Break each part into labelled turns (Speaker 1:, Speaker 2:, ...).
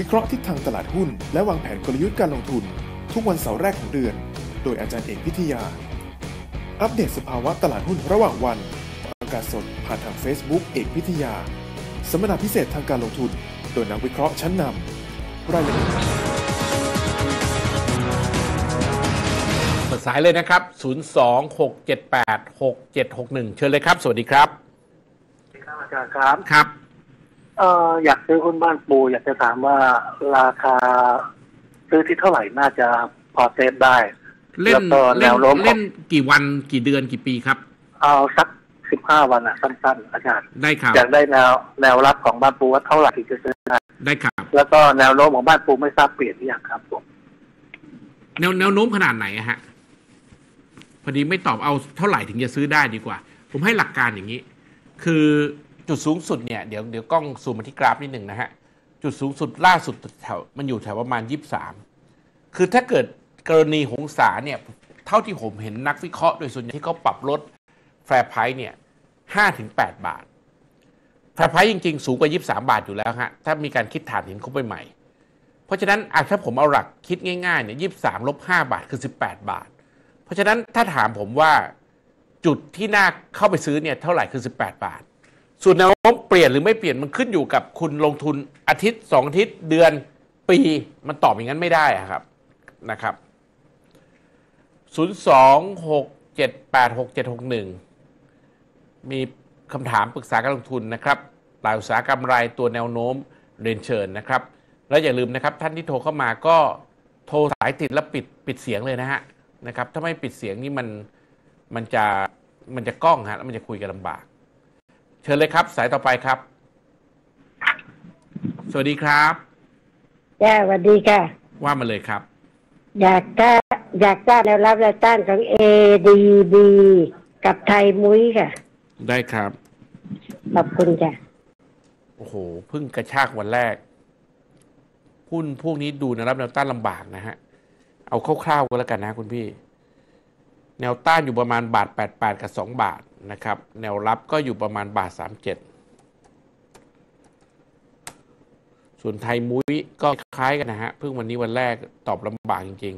Speaker 1: วิเคราะห์ทิศทางตลาดหุ้น และวางแผนกลยุทธ์การลงทุน ทุกวันเสาร์แรกของเดือน โดยอาจารย์เอกพิทยา อัปเดตสภาวะตลาดหุ้นระหว่างวันออกอากาศสดผ่านทาง Facebook เอกพิทยาสัมมนาพิเศษทางการลงทุน โดยนักวิเคราะห์ชั้นนำรายละเอียด
Speaker 2: เปิดสายเลยนะครับ 026786761 เชิญเลยครับ สวัสดีครับ
Speaker 3: ครับอาจารย์ครับ
Speaker 2: ครับ
Speaker 3: เอ่ออยากซื้อหุ้นบ้านปู อยากจะถามว่าราคาซื้อที่เท่าไหร่น่าจะพอเซฟได้
Speaker 2: เล่น
Speaker 3: แล้วก็แน
Speaker 2: เล่น
Speaker 3: วโน้มของ
Speaker 2: เล่นกี่วันกี่เดือนกี่ปีครับ
Speaker 3: เอาสักสิบห้าวันอะสั้นๆ อาจารย์
Speaker 2: ได้ครับ
Speaker 3: อยากได้แนวแนวรับของบ้านปูว่าเท่าไหร่ที่จะซื้อได้
Speaker 2: ได้ครับ
Speaker 3: แล้วก็แนวโน้มของบ้านปูไม่ทราบเปลี่ยนหรือยังครับผม
Speaker 2: แนวแนวโน้มขนาดไหนอะฮะพอดีไม่ตอบเอาเท่าไหร่ถึงจะซื้อได้ดีกว่า ผมให้หลักการอย่างนี้ คือ จุดสูงสุดเนี่ยเดี๋ยวเดี๋ยวกล้องซูมมาที่กราฟนิดหนึ่งนะฮะ จุดสูงสุดล่าสุดแถวมันอยู่แถวประมาณยี่สามคือถ้าเกิดกรณีหงสาเนี่ยเท่าที่ผมเห็นนักวิเคราะห์โดยส่วนใหญ่ที่เขาปรับลด fair price เนี่ยห้าถึงแปดบาท fair price จริง ๆ สูงกว่า23บสาบาทอยู่แล้วฮะถ้ามีการคิดฐานเห็นเขาไปใหม่ เพราะฉะนั้นอถ้าผมเอาหลักคิดง่ายๆเนี่ยยี่สามลบห้าบาทคือ18บาท เพราะฉะนั้นถ้าถามผมว่าจุดที่น่าเข้าไปซื้อเนี่ยเท่าไหร่คือ18บาท ส่วนแนวโน้มเปลี่ยนหรือไม่เปลี่ยนมันขึ้นอยู่กับคุณลงทุนอาทิตย์สองอาทิตย์เดือนปีมันตอบอย่างนั้นไม่ได้ครับนะครับ 0 2 6 7 8 6 7 6 1 มีคำถามปรึกษาการลงทุนนะครับหลายอุตสาหกรรมรายตัวแนวโน้มเรียนเชิญนะครับ แล้วอย่าลืมนะครับ ท่านที่โทรเข้ามาก็โทรสายติดแล้วปิดปิดเสียงเลยนะฮะนะครับ ถ้าไม่ปิดเสียงนี่มันมันจะมันจะกล้องฮะแล้วมันจะคุยกันลำบาก เชิญเลยครับ สายต่อไปครับ สวัสดีครับ
Speaker 4: จ้าสวัสดีค่ะ
Speaker 2: ว่ามาเลยครับ
Speaker 4: อยากได้อยากได้แนวรับแนวต้านของ ADB กับไทยมุ้ยค่ะ
Speaker 2: ได้ครับ
Speaker 4: ขอบคุณจ้ะ
Speaker 2: โอ้โหเพิ่งกระชากวันแรกหุ้นพวกนี้ดูแนวรับแนวต้านลำบากนะฮะ เอาคร่าวๆก็แล้วกันนะคุณพี่ แนวต้านอยู่ประมาณบาท88กับ2บาท นะครับ แนวรับก็อยู่ประมาณบาท 37 ส่วนไทยมุ้ยก็คล้ายกันนะฮะเพิ่งวันนี้วันแรกตอบลำบากจริง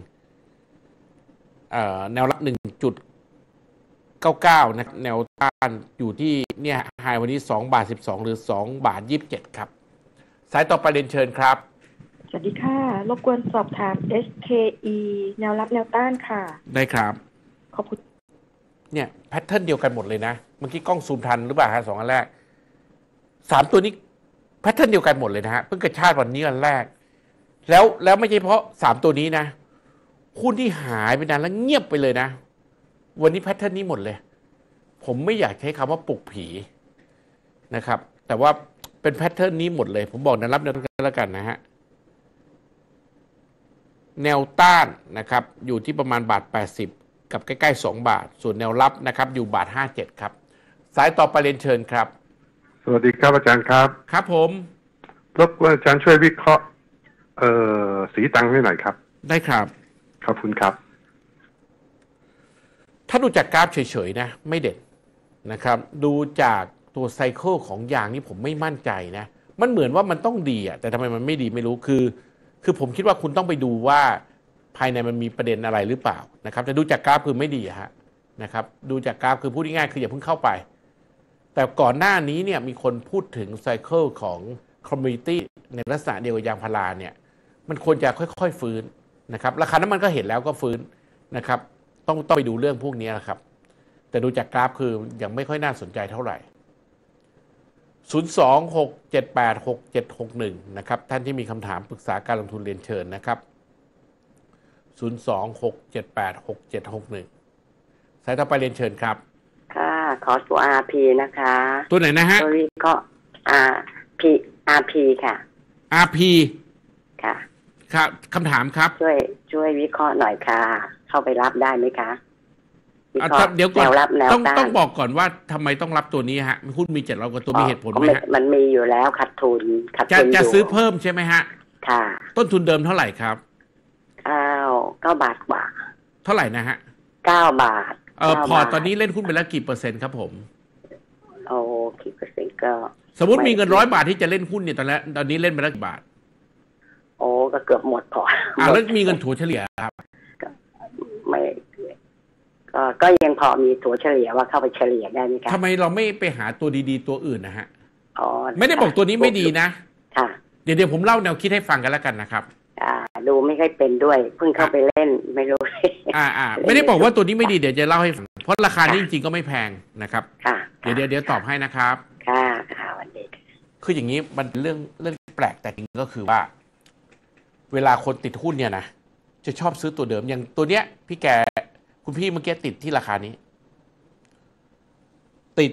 Speaker 2: ๆเอ่อแนวรับ1.99นะแนวต้านอยู่ที่เนี่ย high วันนี้2บาท12 หรือ 2 บาท 27 ครับ สายต่อไปเรียนเชิญครับ
Speaker 5: สวัสดีค่ะ รบกวนสอบถาม SKE แนวรับแนวต้านค่ะ
Speaker 2: ได้ครับ
Speaker 5: ขอบคุณ
Speaker 2: เนี่ย pattern เดียวกันหมดเลยนะ เมื่อกี้กล้องซูมทันหรือเปล่าฮะสองอันแรกสามตัวนี้ pattern เดียวกันหมดเลยนะฮะเพิ่งกระชากวันนี้อันแรก แล้วแล้วไม่ใช่เพราะสามตัวนี้นะหุ้นที่หายไปนานแล้วเงียบไปเลยนะ วันนี้แพทเทิร์นนี้หมดเลย ผมไม่อยากใช้คำว่าปลุกผีนะครับ แต่ว่าเป็นแพทเทิร์นนี้หมดเลย ผมบอกนะรับนวต้นแล้วกันนะฮะแนวต้านนะครับ อยู่ที่ประมาณบาท 80 กับใกล้ๆ 2 บาท ส่วนแนวรับนะครับ อยู่บาท 57 ครับ สายต่อไปเรียนเชิญครับ
Speaker 6: สวัสดีครับอาจารย์ครับ
Speaker 2: ครับผม
Speaker 6: รบกวนอาจารย์ช่วยวิเคราะห์เอ่อสีตังให้หน่อยครับ
Speaker 2: ได้ครับ
Speaker 6: ขอบคุณครับ
Speaker 2: ถ้าดูจากกราฟเฉยๆนะ ไม่เด็ดนะครับ ดูจากตัวไซเคิลของยางนี่ผมไม่มั่นใจนะ มันเหมือนว่ามันต้องดีอะแต่ทำไมมันไม่ดีไม่รู้คือ คือผมคิดว่าคุณต้องไปดูว่า ภายในมันมีประเด็นอะไรหรือเปล่านะครับแต่ดูจากกราฟคือไม่ดีฮะนะครับดูจากกราฟคือพูดง่ายๆคืออย่าเพิ่งเข้าไป แต่ก่อนหน้านี้เนี่ยมีคนพูดถึงไซเคิลของคอมมูนิตี้ในลักษณะเดียวกับยางพาราเนี่ยมันควรจะค่อยๆฟื้นนะครับราคาน้ำมันก็เห็นแล้วก็ฟื้นนะครับต้องต้องไปดูเรื่องพวกนี้นะครับ แต่ดูจากกราฟคือยังไม่ค่อยน่าสนใจเท่าไหร่ 026786761 นะครับท่านที่มีคำถามปรึกษาการลงทุนเรียนเชิญนะครับ 026786761 สายต่อไปเรียนเชิญครับ
Speaker 7: ค่ะ ขอตัว RP นะคะ
Speaker 2: ตัวไหนนะฮะ
Speaker 7: ตัววิเคราะห์ RP RP ค่ะ
Speaker 2: RP
Speaker 7: ค่ะ
Speaker 2: ครับคำถามครับ
Speaker 7: ช่วย ช่วยวิเคราะห์หน่อยค่ะ เข้าไปรับได้ไหมคะวิ
Speaker 2: อะ
Speaker 7: เคราะ
Speaker 2: ถ้า
Speaker 7: ห์
Speaker 2: เดี๋ยวก่อน
Speaker 7: แนวรับแนว
Speaker 2: ต้อง
Speaker 7: ต้า
Speaker 2: ต้อนงบอกก่อนว่าทำไมต้องรับตัวนี้ฮะหุ้นมีเจ็ดร้อยกว่าตัวมีเหตุผลไหม
Speaker 7: ก็
Speaker 2: ฮะ
Speaker 7: มันมีอยู่แล้วขาดทุนขาด
Speaker 2: จะ
Speaker 7: ทุน
Speaker 2: จะ
Speaker 7: อยู่
Speaker 2: ซื้อเพิ่มใช่ไหมฮะ
Speaker 7: ค่ะ
Speaker 2: ต้นทุนเดิมเท่าไหร่ครับ
Speaker 7: เก้า เก้าบาทกว่า
Speaker 2: เท่าไหร่นะฮะ
Speaker 7: เก้าบาท
Speaker 2: เออ
Speaker 7: ก้า
Speaker 2: พอร์ต
Speaker 7: บาท
Speaker 2: ตอนนี้เล่นหุ้นไปแล้วกี่เปอร์เซ็นต์ครับผม
Speaker 7: โอ้กี่เปอร์เซ็นต์ก็
Speaker 2: สมมติ
Speaker 7: ไม่
Speaker 2: มีเงินร้อยบาทที่จะเล่นหุ้นเนี่ยตอนนี้ตอนนี้เล่นไปแล้วกี่บาท
Speaker 7: โอ้ก็เกือบหมดพอ
Speaker 2: อ่าแล้วมีเงินถัวเฉลี่ยครับ
Speaker 7: ไม่ก็ก็ยังพอมีถัวเฉลี่ยว่าเข้าไปเฉลี่ยได้ไหมคะ
Speaker 2: ทำไมเราไม่ไปหาตัวดีๆตัวอื่นนะฮะ
Speaker 7: อ๋อ
Speaker 2: ไม่ได้บอกตัวนี้ไม่ดีนะ
Speaker 7: ค่ะ
Speaker 2: เดี๋ยวเดี๋ยวผมเล่าแนวคิดให้ฟังกันแล้วกันนะครับ
Speaker 7: อ่า ดูไม่ค่อยเป็นด้วย เพิ่งเข้าไปเล่นไม่รู้
Speaker 2: อ่าอ่าไม่ได้บอกว่าตัวนี้ไม่ดีเดี๋ยวจะเล่าให้ฟังเพราะราคานี้จริงๆก็ไม่แพงนะครับ
Speaker 7: ค่ะ
Speaker 2: เดี๋ยวเดี๋ยวเดี๋ยวตอบให้นะครับ
Speaker 7: ค่ะค่ะวันดีค่ะ
Speaker 2: คืออย่างนี้มันเป็นเรื่องเรื่องแปลกแต่จริงก็คือว่า เวลาคนติดหุ้นเนี่ยนะจะชอบซื้อตัวเดิมอย่างตัวเนี้ย พี่แกคุณพี่เมื่อกี้ติดที่ราคานี้ ติด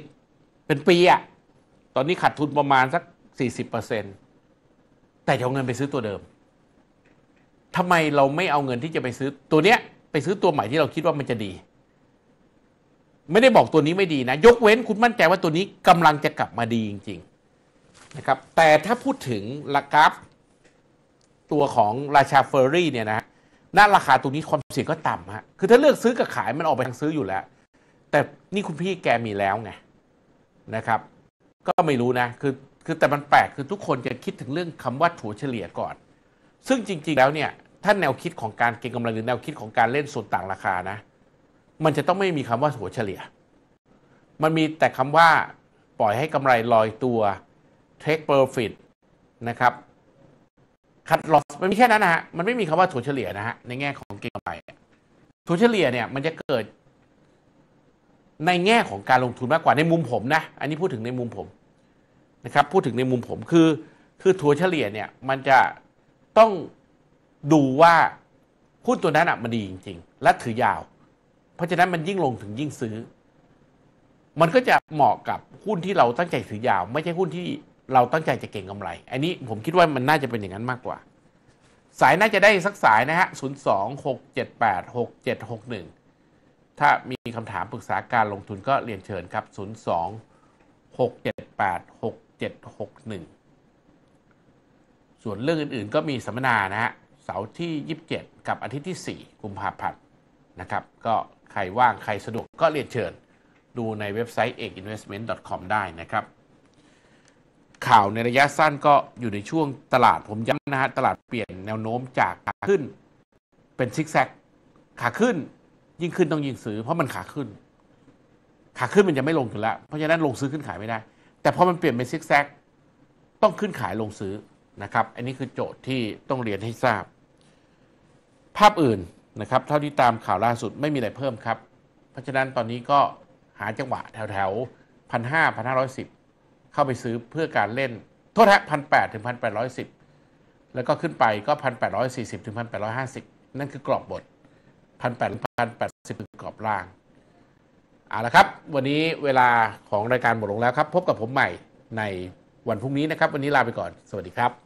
Speaker 2: เป็นปีอะตอนนี้ขาดทุนประมาณสักสี่สิบเปอร์เซ็นแต่จะเอาเงินไปซื้อตัวเดิม ทำไมเราไม่เอาเงินที่จะไปซื้อตัวเนี้ยไปซื้อตัวใหม่ที่เราคิดว่ามันจะดี ไม่ได้บอกตัวนี้ไม่ดีนะ ยกเว้นคุณมั่นใจว่าตัวนี้กำลังจะกลับมาดีจริง ๆนะครับ แต่ถ้าพูดถึงราคาตัวของราชาเฟอร์รี่เนี่ยนะน้าราคาตรงนี้ความเสี่ยงก็ต่ำฮะคือถ้าเลือกซื้อกับขายมันออกไปทางซื้ออยู่แล้ว แต่นี่คุณพี่แกมีแล้วไงนะครับ ก็ไม่รู้นะคือคือแต่มันแปลกคือทุกคนจะคิดถึงเรื่องคำว่าถัวเฉลี่ยก่อน ซึ่งจริง ๆ แล้วเนี่ย ถ้าแนวคิดของการเก็งกำไรหรือแนวคิดของการเล่นส่วนต่างราคานะ มันจะต้องไม่มีคำว่าถัวเฉลี่ย มันมีแต่คำว่าปล่อยให้กำไรลอยตัว take profit นะครับคัดลอสมันมีแค่นั้นนะฮะ มันไม่มีคำว่าถัวเฉลี่ยนะฮะในแง่ของเก็งกำไรถัวเฉลี่ยเนี่ยมันจะเกิด ในแง่ของการลงทุนมากกว่าในมุมผมนะ อันนี้พูดถึงในมุมผมนะครับ พูดถึงในมุมผมคือ คือถัวเฉลี่ยเนี่ย มันจะต้อง ดูว่าหุ้นตัวนั้นอะมันดีจริง ๆ และถือยาว เพราะฉะนั้นมันยิ่งลงถึงยิ่งซื้อ มันก็จะเหมาะกับหุ้นที่เราตั้งใจถือยาว ไม่ใช่หุ้นที่เราตั้งใจจะเก่งกำไร อันนี้ผมคิดว่ามันน่าจะเป็นอย่างนั้นมากกว่า สายน่าจะได้สักสายนะฮะ0 2 6 7 8 6 7 6 1ถ้ามีคำถามปรึกษาการลงทุนก็เรียนเชิญครับ 0 2 6 7 8 6 7 6 1 ส่วนเรื่องอื่นๆก็มีสัมมนานะฮะ เสาร์ที่ 27 กับอาทิตย์ที่ 4 กุมภาพันธ์นะครับ ก็ใครว่างใครสะดวกก็เรียนเชิญ ดูในเว็บไซต์ ekinvestment.com ได้นะครับ ข่าวในระยะสั้นก็อยู่ในช่วงตลาดผมย้ำนะฮะตลาดเปลี่ยนแนวโน้มจากขาขึ้นเป็นซิกแซกขาขึ้นยิ่งขึ้นต้องยิ่งซื้อเพราะมันขาขึ้น ขาขึ้นมันจะไม่ลงอยู่แล้วเพราะฉะนั้นลงซื้อขึ้นขายไม่ได้ แต่พอมันเปลี่ยนเป็นซิกแซกต้องขึ้นขายลงซื้อนะครับ อันนี้คือโจทย์ที่ต้องเรียนให้ทราบ ภาพอื่นนะครับ เท่าที่ตามข่าวล่าสุดไม่มีอะไรเพิ่มครับ เพราะฉะนั้นตอนนี้ก็หาจังหวะแถวแถวพันห้าพันห้าร้อยสิบเข้าไปซื้อเพื่อการเล่น โทษฮะพันแปดถึงพันแปดร้อยสิบแล้วก็ขึ้นไปก็พันแปดร้อยสี่สิบถึงพันแปดร้อยห้าสิบนั่นคือกรอบบทพันแปดพันแปดสิบกรอบล่างเอาละครับ วันนี้เวลาของรายการหมดลงแล้วครับ พบกับผมใหม่ในวันพรุ่งนี้นะครับ วันนี้ลาไปก่อน สวัสดีครับ